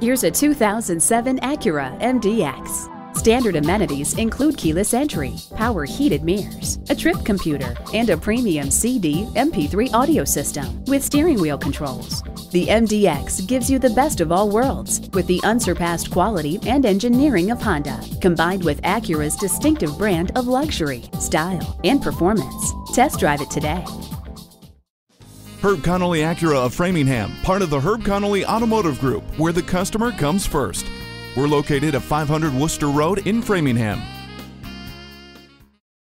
Here's a 2007 Acura MDX. Standard amenities include keyless entry, power heated mirrors, a trip computer, and a premium CD MP3 audio system with steering wheel controls. The MDX gives you the best of all worlds with the unsurpassed quality and engineering of Honda, combined with Acura's distinctive brand of luxury, style, and performance. Test drive it today. Herb Connolly Acura of Framingham, part of the Herb Connolly Automotive Group, where the customer comes first. We're located at 500 Worcester Road in Framingham.